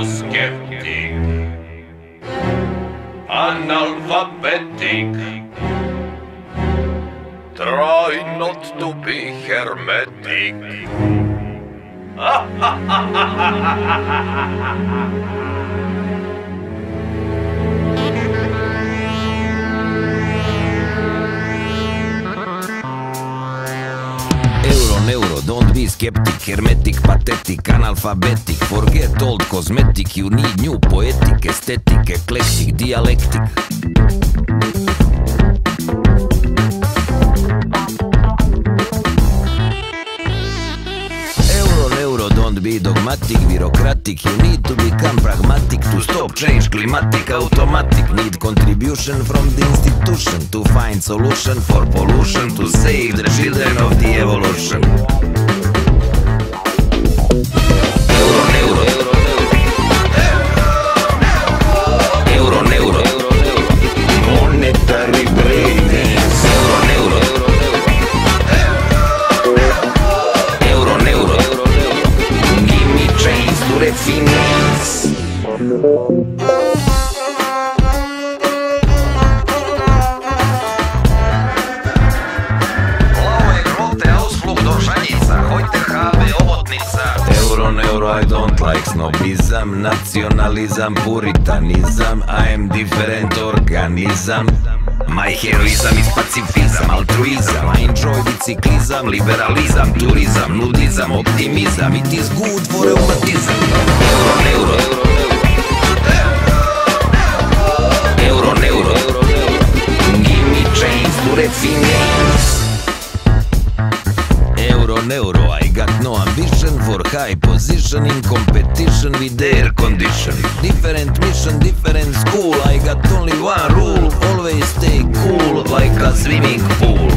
Euroskeptik Analfabetik Try not to be hermetic don't be skeptic, hermetic, pathetic, analphabetic Forget old cosmetic, you need new poetic, aesthetic, eclectic, dialectic. Don't be dogmatic, bureaucratic You need to become pragmatic to stop change, climatic, automatic Need contribution from the institution to find solution for pollution To save the children of the evolution I don't like snobizam, nacionalizam, puritanizam, I am different organizam. My heroizam is pacifizam, altruizam, I enjoy biciklizam, liberalizam, turizam, nudizam, optimizam, it is good for reumatizam. Refinance. Euro, neuro, I got no ambition for high position in competition with air condition. Different mission, different school, I got only one rule, always stay cool like a swimming pool.